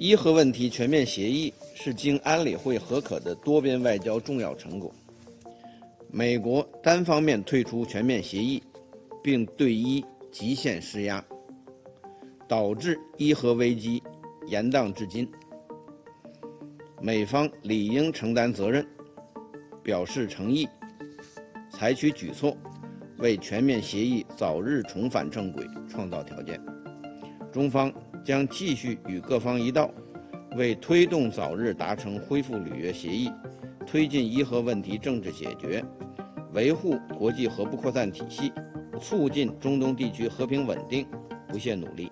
伊核问题全面协议是经安理会核可的多边外交重要成果。美国单方面退出全面协议，并对伊极限施压，导致伊核危机延宕至今。美方理应承担责任，表示诚意，采取举措，为全面协议早日重返正轨创造条件。中方将继续与各方一道，为推动早日达成恢复履约协议，推进伊核问题政治解决。维护国际核不扩散体系，促进中东地区和平稳定，不懈努力。